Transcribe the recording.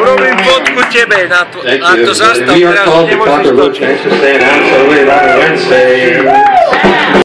Urobím fotku. We are called to Quattro Road Transit Stand out, we're on Wednesday.